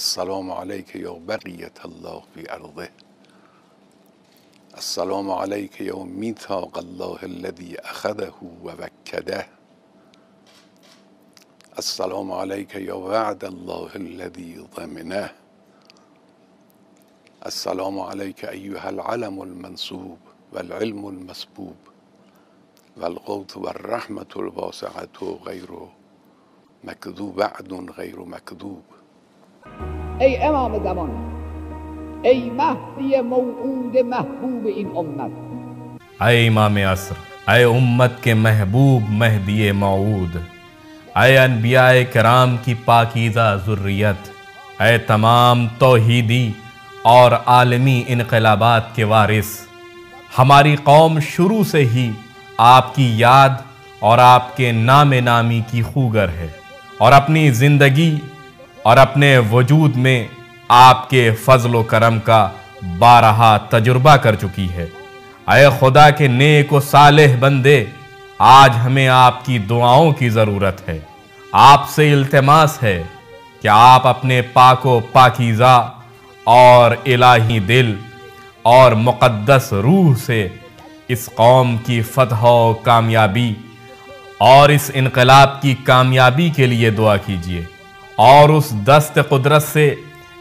السلام عليك يا بقية الله في أرضه. السلام عليك يا ميثاق الله الذي أخذه ووكده السلام عليك يا وعد الله الذي ضمنه. السلام عليك أيها العلم المنصوب والعلم المسبوب والقوت والرحمة الواسعة غير مكذوب بعد غير مكذوب. ای امام زمان، ای مهدی موعود محبوب این امت. اے امام عصر، اے امت کے محبوب مہدی موعود، اے انبیاء کرام کی پاکیزہ ذریت، اے تمام توحیدی اور عالمی انقلابات کے وارث، ہماری قوم شروع سے ہی آپ کی یاد اور آپ کے نام نامی کی خوگر ہے اور اپنی زندگی اور اپنے وجود میں آپ کے فضل و کرم کا بارہا تجربہ کر چکی ہے۔ اے خدا کے نیک و صالح بندے، آج ہمیں آپ کی دعاؤں کی ضرورت ہے۔ آپ سے التماس ہے کہ آپ اپنے پاک و پاکیزہ اور الہی دل اور مقدس روح سے اس قوم کی فتح و کامیابی اور اس انقلاب کی کامیابی کے لیے دعا کیجیے۔ اور اس دست قدرت سے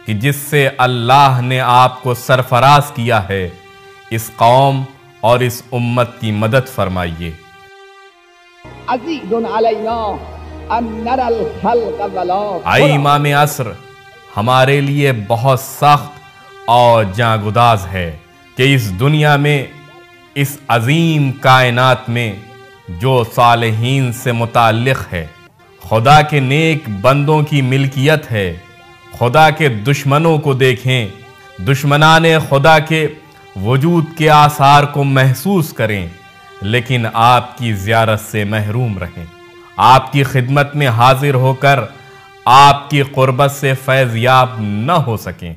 کہ جس سے اللہ نے آپ کو سرفراز کیا ہے اس قوم اور اس امت کی مدد فرمائیے۔ عزیز علینا ان نر الخلق ولا آئی امام عصر ہمارے لیے بہت سخت اور جاں ہے کہ اس دنیا میں اس عظیم کائنات میں جو صالحین سے متعلق ہے۔ خدا کے نیک بندوں کی ملکیت ہے۔ خدا کے دشمنوں کو دیکھیں۔ دشمنان خدا کے وجود کے آثار کو محسوس کریں۔ لیکن آپ کی زیارت سے محروم رہیں۔ آپ کی خدمت میں حاضر ہو کر آپ کی قربت سے فیض یاب نہ ہو سکیں۔